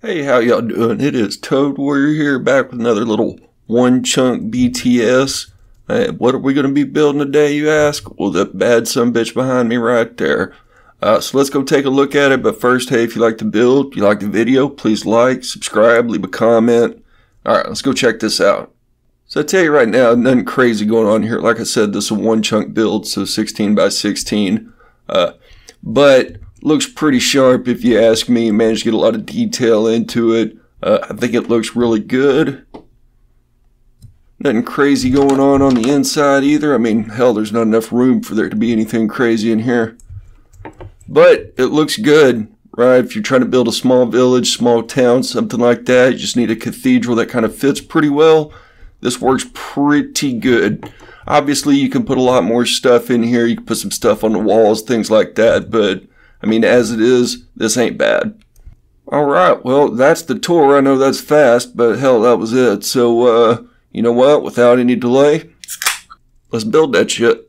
Hey, how y'all doing? It is Toad Warrior here, back with another little one chunk BTS. Hey, what are we going to be building today, you ask? Well, that bad son bitch behind me right there. Uh, so let's go take a look at it. But first, hey, if you like to build, you like the video, please like, subscribe, leave a comment. All right, let's go check this out. So I tell you right now, nothing crazy going on here. Like I said, this is a one chunk build, so 16 by 16. Uh, but looks pretty sharp if you ask me. Managed to get a lot of detail into it. Uh, I think it looks really good. Nothing crazy going on on the inside either. I mean, hell, there's not enough room for there to be anything crazy in here. But it looks good, right? If you're trying to build a small village, small town, something like that, you just need a cathedral that kind of fits pretty well. This works pretty good. Obviously, you can put a lot more stuff in here. You can put some stuff on the walls, things like that. But, I mean, as it is, this ain't bad. All right, well, that's the tour. I know that's fast, but hell, that was it. So, uh, you know what? Without any delay, let's build that shit.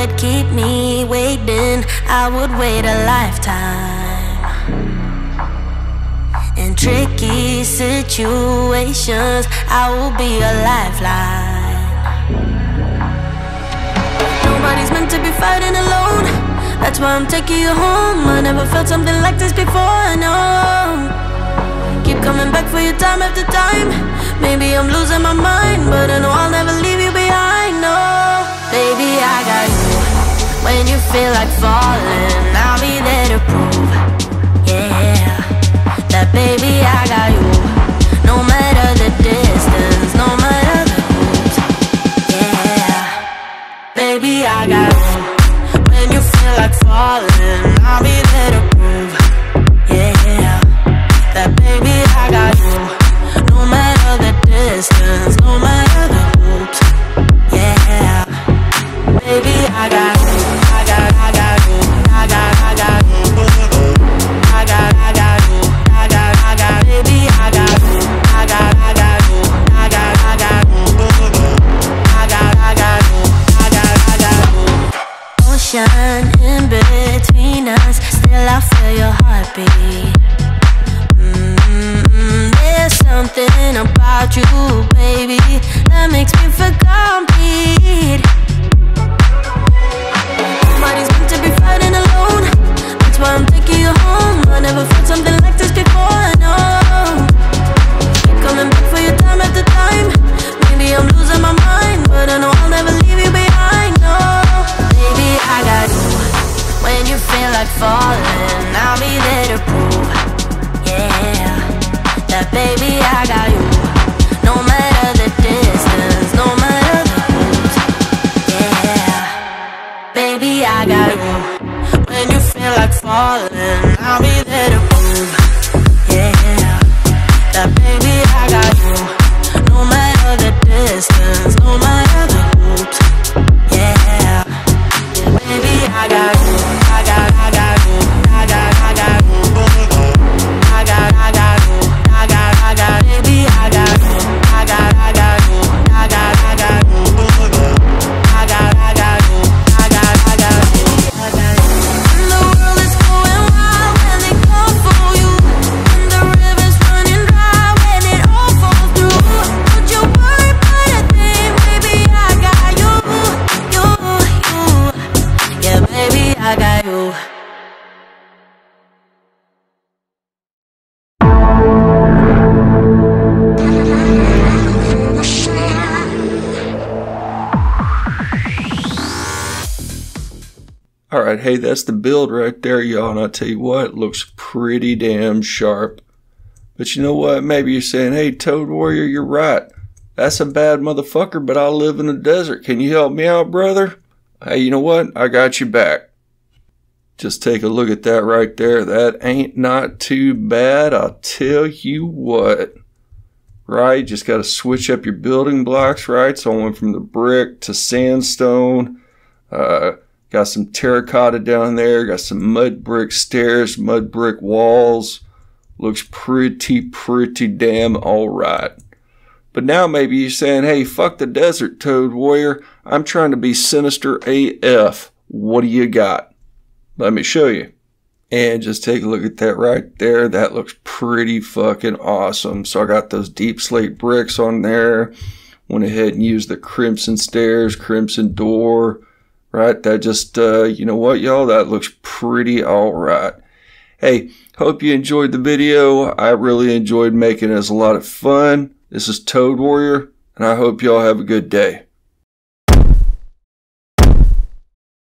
Would keep me waiting, I would wait a lifetime. In tricky situations, I will be a lifeline. Nobody's meant to be fighting alone. That's why I'm taking you home. I never felt something like this before. No. Keep coming back for you time after time. Maybe I'm losing my mind, but I know I'll never leave you behind. No, baby, I got you. When you feel like falling, Ocean in between us, still I feel your heartbeat. Mm, there's something about you, baby, that makes me feel complete. Nobody's meant to be feel All right, hey, that's the build right there, y'all. And I tell you what, looks pretty damn sharp. But you know what? Maybe you're saying, hey, Toad Warrior, you're right. That's a bad motherfucker, but I live in the desert. Can you help me out, brother? Hey, you know what? I got you back. Just take a look at that right there. That ain't not too bad. I'll tell you what. Right? Just got to switch up your building blocks, right? So I went from the brick to sandstone. Uh, Got some terracotta down there. Got some mud brick stairs, mud brick walls. Looks pretty, pretty damn alright. But now maybe you're saying, hey, fuck the desert, Toad Warrior. I'm trying to be sinister AF. What do you got? Let me show you. And just take a look at that right there. That looks pretty fucking awesome. So I got those deep slate bricks on there went ahead and used the crimson stairs, crimson door, right? That just, uh, you know what, y'all? That looks pretty all right. Hey, hope you enjoyed the video. I really enjoyed making it. It was a lot of fun. This is Toad Warrior, and I hope y'all have a good day.